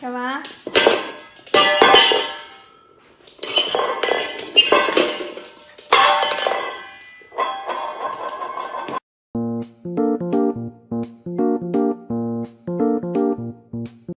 干嘛？